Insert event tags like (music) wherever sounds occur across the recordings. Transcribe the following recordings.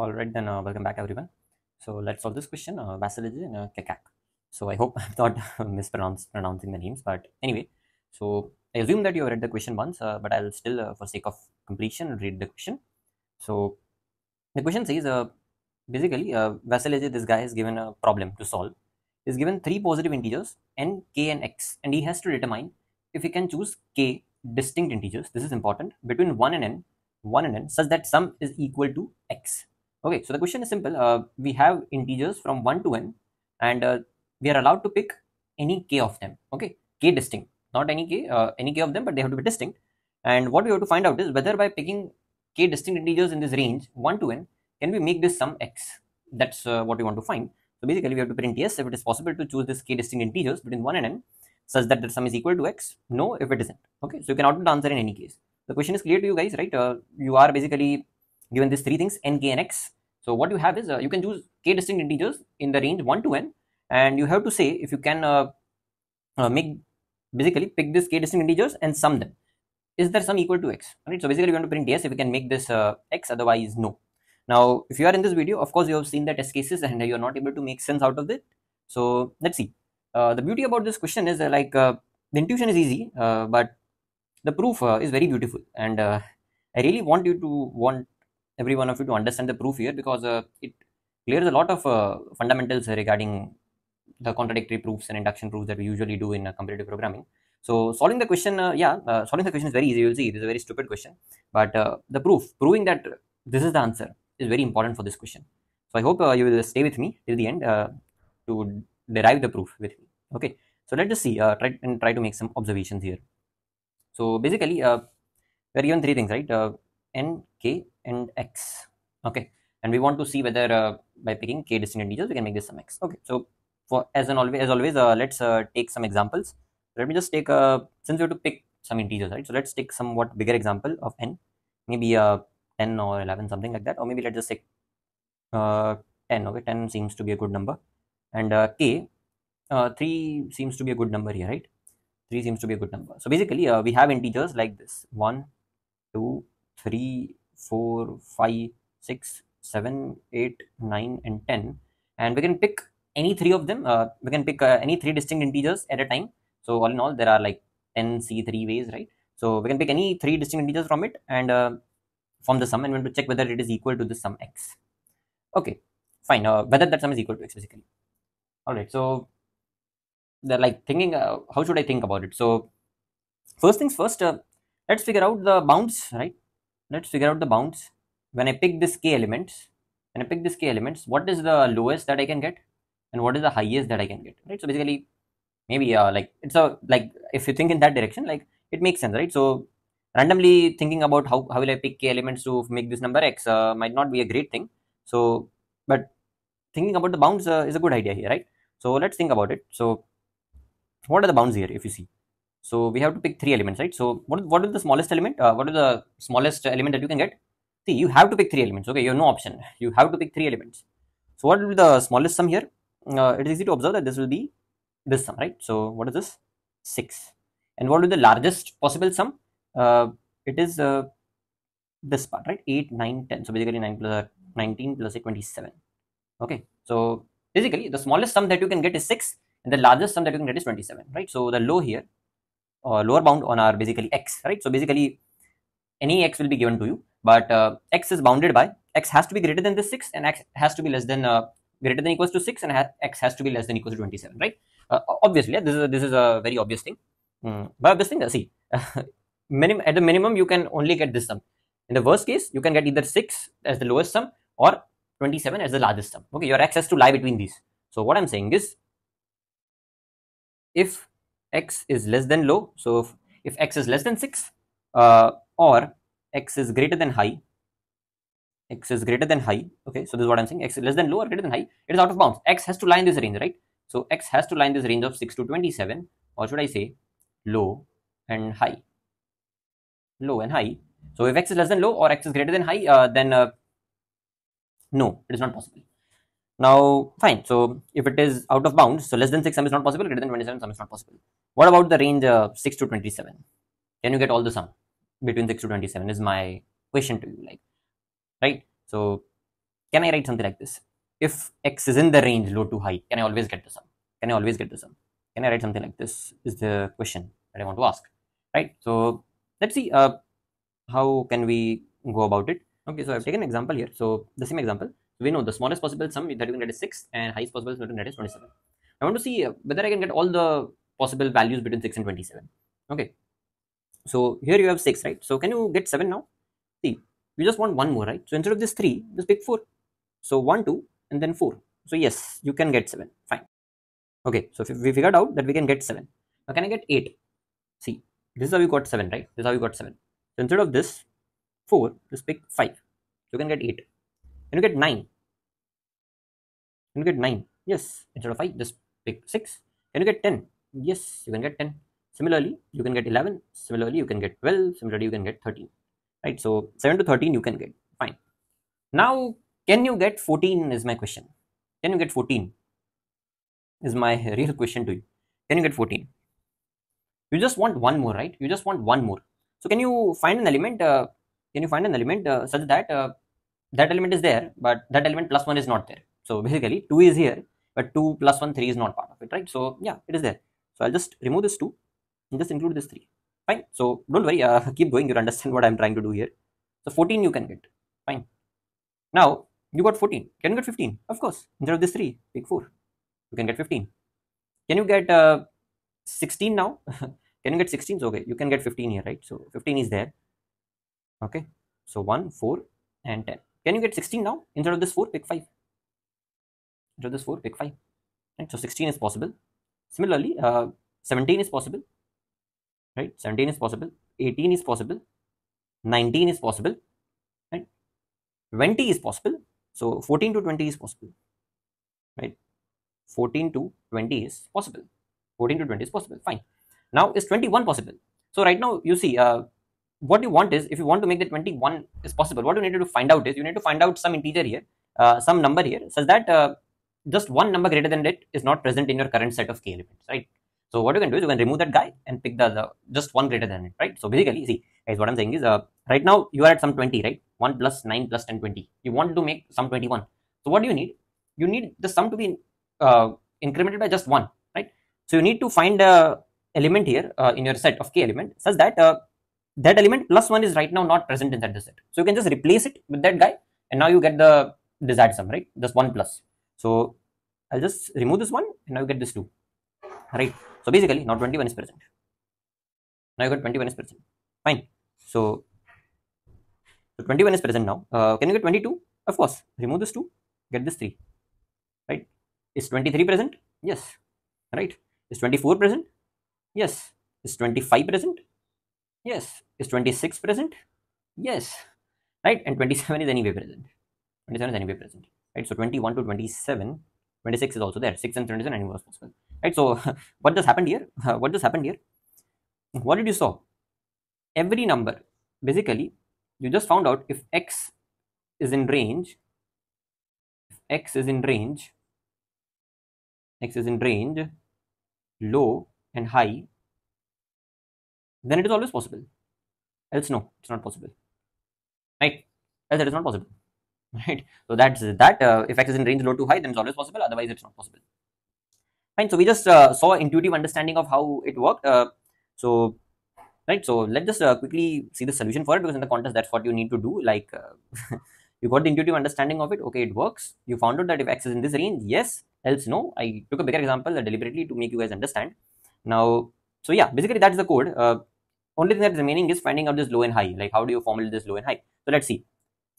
All right, then uh, welcome back everyone. So let's solve this question, uh, Vasilije and uh, Cacak. So I hope (laughs) I'm not (laughs) mispronouncing the names, but anyway. So I assume that you have read the question once, uh, but I'll still, uh, for sake of completion, read the question. So the question says, uh, basically, uh, Vasilije, this guy has given a problem to solve. He's given three positive integers, n, k, and x, and he has to determine if he can choose k distinct integers. This is important between 1 and n, 1 and n, such that sum is equal to x Okay, so the question is simple. Uh, we have integers from 1 to n and uh, we are allowed to pick any k of them. Okay, k distinct, not any k, uh, any k of them, but they have to be distinct. And what we have to find out is whether by picking k distinct integers in this range 1 to n, can we make this sum x? That's uh, what we want to find. So basically we have to print yes if it is possible to choose this k distinct integers between 1 and n such that the sum is equal to x. No if it isn't. Okay, so you can output the answer in any case. The question is clear to you guys, right? Uh, you are basically given these three things n, k and x. So what you have is uh, you can choose k distinct integers in the range 1 to n and you have to say if you can uh, uh, make basically pick this k distinct integers and sum them. Is there sum equal to x? Right. So basically we want to print yes if we can make this uh, x otherwise no. Now if you are in this video of course you have seen the test cases and you are not able to make sense out of it. So let's see. Uh, the beauty about this question is uh, like the intuition is easy but the proof is very beautiful and I really want you to want every one of you to understand the proof here because uh, it clears a lot of uh, fundamentals regarding the contradictory proofs and induction proofs that we usually do in uh, competitive programming. So solving the question, uh, yeah, uh, solving the question is very easy. You'll see it is a very stupid question, but uh, the proof, proving that this is the answer, is very important for this question. So I hope you will stay with me till the end to derive the proof with me. Okay, so let's just see, try and try to make some observations here. So basically, uh, we're given three things, right? n, k, and x. Okay, and we want to see whether uh, by picking k distinct integers we can make this some x. Okay, so for as an always as always, uh, let's uh, take some examples. Let me just take a uh, since we have to pick some integers, right? So let's take somewhat bigger example of n, maybe uh, 10 or 11, something like that, or maybe let's just take uh, 10. Okay, 10 seems to be a good number, and uh, k, uh, 3 seems to be a good number here, right? 3 seems to be a good number. So basically, we have integers like this 1, 2, 3, 4, 5, 6, 7, 8, 9, and 10. And we can pick any three of them. Uh, we can pick uh, any three distinct integers at a time. So all in all, there are like 10 C3 ways, right? So we can pick any three distinct integers from it and uh, form the sum and we want to check whether it is equal to the sum x. Okay, fine. Uh, whether that sum is equal to x basically. All right. So they're like thinking, uh, how should I think about it? So first things first, uh, let's figure out the bounds, right? Let's figure out the bounds. When I pick this k elements, when I pick this k elements, what is the lowest that I can get and what is the highest that I can get, right? So basically, maybe uh, like it's a like if you think in that direction, like it makes sense, right? So randomly thinking about how, how will I pick k elements to make this number x uh, might not be a great thing. So, but thinking about the bounds uh, is a good idea here, right? So let's think about it. So what are the bounds here if you see? So we have to pick three elements, right? So what, what is the smallest element? Uh, what is the smallest element that you can get? See, you have to pick three elements. Okay, you have no option. You have to pick three elements. So what will be the smallest sum here? Uh, it is easy to observe that this will be this sum, right? So what is this? 6. And what will be the largest possible sum? Uh, it is uh, this part, right? 8, 9, 10. So basically 9 plus 19 plus 8, 27. Okay, so basically the smallest sum that you can get is 6 and the largest sum that you can get is 27, right? So the low here uh, lower bound on our basically x, right? So basically any x will be given to you, but uh, x is bounded by x has to be greater than this 6 and x has to be less than uh, greater than equals to 6 and ha x has to be less than equals to 27, right? Uh, obviously, yeah, this is a, this is a very obvious thing. Mm. But obvious thing, see, (laughs) minimum at the minimum you can only get this sum. In the worst case, you can get either 6 as the lowest sum or 27 as the largest sum. Okay, your x has to lie between these. So what I'm saying is, if x is less than low. So if, if x is less than 6 uh, or x is greater than high, x is greater than high. Okay, so this is what I'm saying. x is less than low or greater than high. It is out of bounds. x has to lie in this range, right? So x has to lie in this range of 6 to 27 or should I say low and high. Low and high. So if x is less than low or x is greater than high, uh, then uh, no, it is not possible. Now, fine. So if it is out of bounds, so less than 6 sum is not possible, greater than 27 sum is not possible. What about the range uh, 6 to 27? Can you get all the sum between 6 to 27 is my question to you, like, right? So can I write something like this? If x is in the range low to high, can I always get the sum? Can I always get the sum? Can I write something like this? Is the question that I want to ask, right? So let's see uh, how can we go about it. Okay, so I've taken an example here. So the same example, we know the smallest possible sum that you can get is 6 and highest possible sum that you can get is 27. I want to see uh, whether I can get all the possible values between 6 and 27. Okay, so here you have 6, right? So can you get 7 now? See, you just want one more, right? So instead of this 3, just pick 4. So 1, 2, and then 4. So yes, you can get 7. Fine. Okay, so we figured out that we can get 7. Now can I get 8? See, this is how you got 7, right? This is how you got 7. So instead of this 4, just pick 5. You can get 8. Can you get 9? Can you get 9? Yes. Instead of 5, just pick 6. Can you get 10? Yes, you can get 10. Similarly, you can get 11. Similarly, you can get 12. Similarly, you can get 13. Right? So 7 to 13 you can get. Fine. Now, can you get 14 is my question. Can you get 14? Is my real question to you. Can you get 14? You just want one more, right? You just want one more. So can you find an element? Uh, can you find an element uh, such that uh, that element is there, but that element plus one is not there? So basically, two is here, but two plus one, three is not part of it, right? So yeah, it is there. So I'll just remove this two and just include this three. Fine. So don't worry. Uh, (laughs) keep going. You understand what I'm trying to do here. So 14 you can get. Fine. Now you got 14. Can you get 15? Of course. Instead of this three, pick four. You can get 15. Can you get uh, 16 now? (laughs) can you get 16? So, okay, you can get 15 here, right? So 15 is there. Okay. So 1, 4, and 10. Can you get 16 now? Instead of this 4, pick 5. Instead this 4, pick 5. Right? So 16 is possible. Similarly, uh, 17 is possible. Right? 17 is possible. 18 is possible. 19 is possible. Right? 20 is possible. So 14 to 20 is possible. Right? 14 to 20 is possible. 14 to 20 is possible. Fine. Now is 21 possible? So right now you see uh, what you want is if you want to make the 21 is possible, what you need to find out is you need to find out some integer here, uh, some number here, such that uh, just one number greater than it is not present in your current set of k elements, right? So what you can do is you can remove that guy and pick the, the just one greater than it, right? So basically, see, guys, what I'm saying is, uh, right now you are at some 20, right? 1 plus 9 plus 10, 20. You want to make some 21. So what do you need? You need the sum to be uh, incremented by just one, right? So you need to find a element here uh, in your set of k element such that uh, that element plus one is right now not present inside the set. So you can just replace it with that guy and now you get the desired sum, right? Just one plus. So I'll just remove this one and now you get this two, right? So basically now 21 is present. Now you got 21 is present. Fine. So, so 21 is present now. Uh, can you get 22? Of course. Remove this 2, get this 3. Right? Is 23 present? Yes. Right? Is 24 present? Yes. Is 25 present? Yes. Is 26 present? Yes. Right? And 27 is anyway present. 27 is anyway present. Right? So 21 to 27, 26 is also there. 6 and 27 anyway was possible. Right? So (laughs) what just happened here? (laughs) what just happened here? What did you saw? Every number, basically, you just found out if x is in range, if x is in range, x is in range, low and high, then it is always possible. Else no, it's not possible. Right? Else it is not possible. (laughs) Right? So that's that. Uh, if x is in range low to high, then it's always possible. Otherwise, it's not possible. Fine. So we just uh, saw intuitive understanding of how it worked. Uh, so right. So let's just uh, quickly see the solution for it because in the contest, that's what you need to do. Like uh, (laughs) you got the intuitive understanding of it. Okay, it works. You found out that if x is in this range, yes. Else no. I took a bigger example deliberately to make you guys understand. Now, so yeah, basically that's the code. Uh, only thing that's remaining is finding out this low and high. Like how do you formulate this low and high? So let's see.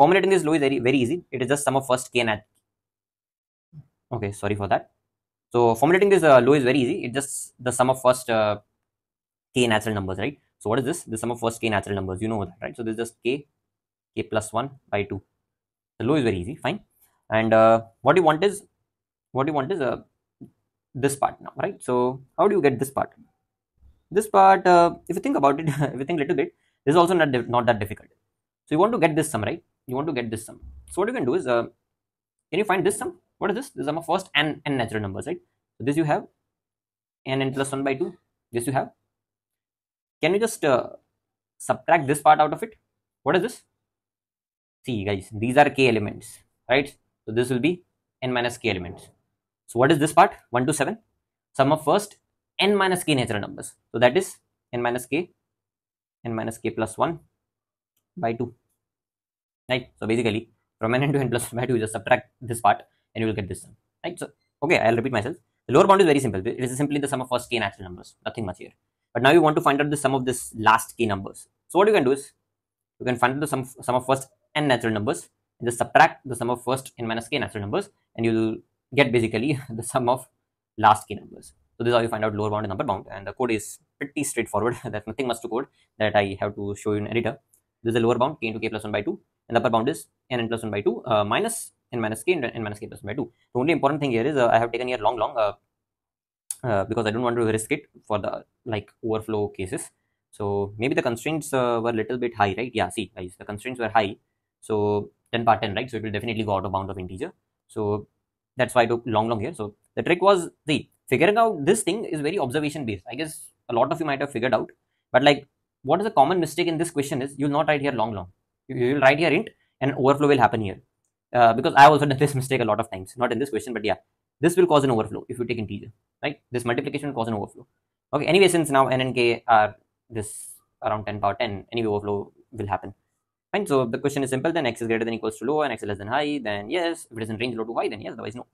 Formulating this low is very very easy. It is just sum of first k and okay. Sorry for that. So formulating this uh, low is very easy. It's just the sum of first uh, k natural numbers, right? So what is this? The sum of first k natural numbers. You know that, right? So this is just k, k plus one by two. The low is very easy. Fine. And uh, what you want is what you want is uh, this part now, right? So how do you get this part? This part, uh, if you think about it, (laughs) if you think a little bit, this is also not not that difficult. So you want to get this sum, right? You want to get this sum. So what you can do is, uh, can you find this sum? What is this? The sum of first and n natural numbers, right? So this you have n n plus one by two. This you have. Can you just uh, subtract this part out of it? What is this? See, guys, these are k elements, right? So this will be n minus k elements. So what is this part? 1 to 7. Sum of first n minus k natural numbers. So that is n minus k, n minus k plus 1 by 2. Right. So basically from n into n plus 1 by 2, you just subtract this part and you will get this sum. Right. So okay, I'll repeat myself. The lower bound is very simple. It is simply the sum of first k natural numbers. Nothing much here. But now you want to find out the sum of this last k numbers. So what you can do is you can find the sum, sum of first n natural numbers and just subtract the sum of first n minus k natural numbers and you'll get basically (laughs) the sum of last k numbers. So this is how you find out lower bound and upper bound and the code is pretty straightforward. (laughs) There's nothing much to code that I have to show you in editor. This is the lower bound k into k plus 1 by 2 and the upper bound is n n plus 1 by 2 uh, minus n minus k and n minus k plus 1 by 2. The only important thing here is uh, I have taken here long long uh, uh, because I don't want to risk it for the like overflow cases. So maybe the constraints uh, were a little bit high, right? Yeah, see guys, the constraints were high. So 10 part 10, right? So it will definitely go out of bound of integer. So that's why I took long long here. So the trick was the figuring out this thing is very observation based. I guess a lot of you might have figured out, but like what is a common mistake in this question is you'll not write here long long. You, will write here int and overflow will happen here. Uh, because I also done this mistake a lot of times, not in this question, but yeah, this will cause an overflow if you take integer, right? This multiplication will cause an overflow. Okay, anyway, since now n and k are this around 10 power 10, anyway overflow will happen. Fine, so the question is simple, then x is greater than equals to low and x is less than high, then yes. If it is in range low to high, then yes, otherwise no.